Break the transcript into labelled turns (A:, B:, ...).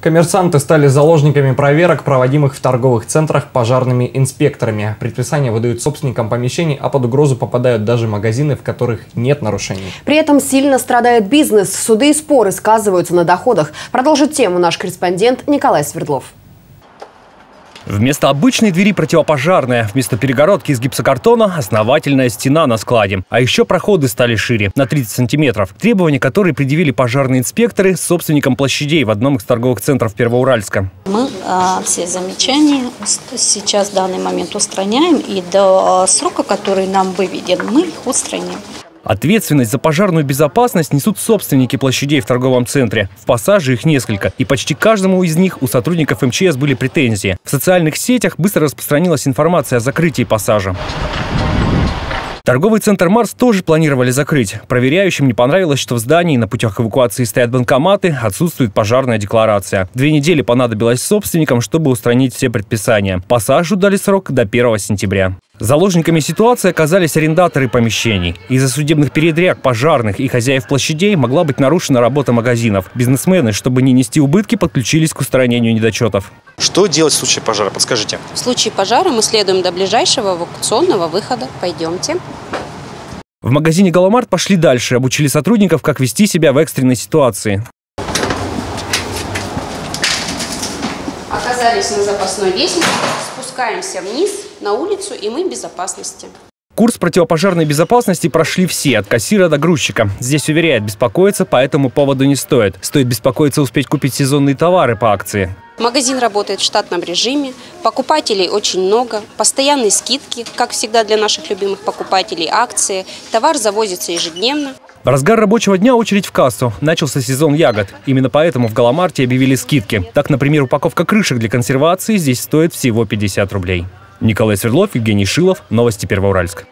A: Коммерсанты стали заложниками проверок, проводимых в торговых центрах пожарными инспекторами. Предписания выдают собственникам помещений, а под угрозу попадают даже магазины, в которых нет нарушений.
B: При этом сильно страдает бизнес. Суды и споры сказываются на доходах. Продолжит тему наш корреспондент Николай Свердлов.
C: Вместо обычной двери противопожарная, вместо перегородки из гипсокартона основательная стена на складе. А еще проходы стали шире, на 30 сантиметров. Требования, которые предъявили пожарные инспекторы собственникам площадей в одном из торговых центров Первоуральска.
D: Мы а, все замечания сейчас в данный момент устраняем, и до срока, который нам выведен, мы их устраним.
C: Ответственность за пожарную безопасность несут собственники площадей в торговом центре. В пассаже их несколько, и почти каждому из них у сотрудников МЧС были претензии. В социальных сетях быстро распространилась информация о закрытии пассажа. Торговый центр «Марс» тоже планировали закрыть. Проверяющим не понравилось, что в здании на путях эвакуации стоят банкоматы, отсутствует пожарная декларация. Две недели понадобилось собственникам, чтобы устранить все предписания. Пассажу дали срок до 1 сентября. Заложниками ситуации оказались арендаторы помещений. Из-за судебных передряг пожарных и хозяев площадей могла быть нарушена работа магазинов. Бизнесмены, чтобы не нести убытки, подключились к устранению недочетов.
E: Что делать в случае пожара? Подскажите.
D: В случае пожара мы следуем до ближайшего эвакуационного выхода. Пойдемте.
C: В магазине «Галамарт» пошли дальше, обучили сотрудников, как вести себя в экстренной ситуации.
D: Оказались на запасной лестнице, спускаемся вниз на улицу, и мы в безопасности.
C: Курс противопожарной безопасности прошли все, от кассира до грузчика. Здесь уверяют, беспокоиться по этому поводу не стоит. Стоит беспокоиться успеть купить сезонные товары по акции.
D: Магазин работает в штатном режиме, покупателей очень много, постоянные скидки, как всегда для наших любимых покупателей, акции, товар завозится ежедневно.
C: В разгар рабочего дня очередь в кассу. Начался сезон ягод. Именно поэтому в Галамарте объявили скидки. Так, например, упаковка крышек для консервации здесь стоит всего 50 рублей. Николай Свердлов, Евгений Шилов. Новости Первоуральск.